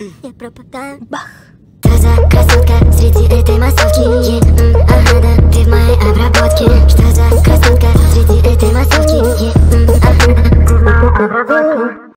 Я пропадаю. Бах. Таза красотка среди этой массовки. Е, м, ага, да, ты в моей обработке. Что за красотка среди этой массовки? Е, м, ага, да, ты в моей обработке.